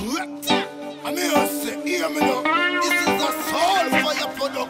I'm here to say, hear me now. This is a soul fire production.